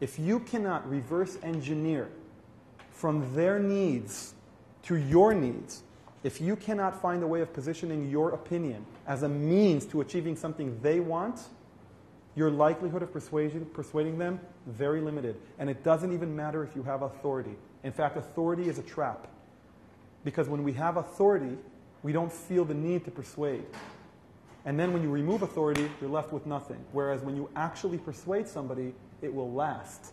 If you cannot reverse engineer from their needs to your needs, if you cannot find a way of positioning your opinion as a means to achieving something they want, your likelihood of persuasion, persuading them very limited. And it doesn't even matter if you have authority. In fact, authority is a trap. Because when we have authority, we don't feel the need to persuade. And then when you remove authority, you're left with nothing. Whereas when you actually persuade somebody, it will last.